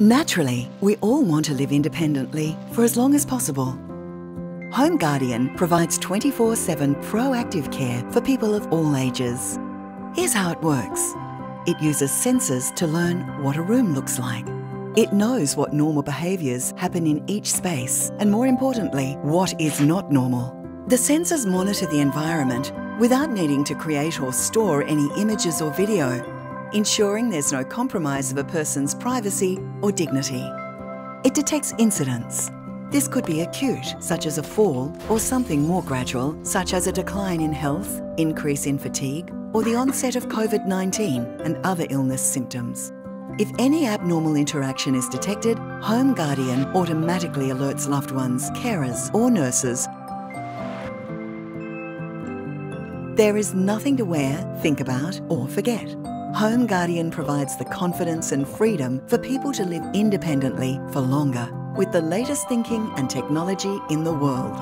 Naturally, we all want to live independently for as long as possible. Home Guardian provides 24 7 proactive care for people of all ages. Here's how it works it uses sensors to learn what a room looks like. It knows what normal behaviours happen in each space, and more importantly, what is not normal. The sensors monitor the environment without needing to create or store any images or video ensuring there's no compromise of a person's privacy or dignity. It detects incidents. This could be acute, such as a fall, or something more gradual, such as a decline in health, increase in fatigue, or the onset of COVID 19 and other illness symptoms. If any abnormal interaction is detected, Home Guardian automatically alerts loved ones, carers, or nurses. There is nothing to wear, think about, or forget. Home Guardian provides the confidence and freedom for people to live independently for longer with the latest thinking and technology in the world.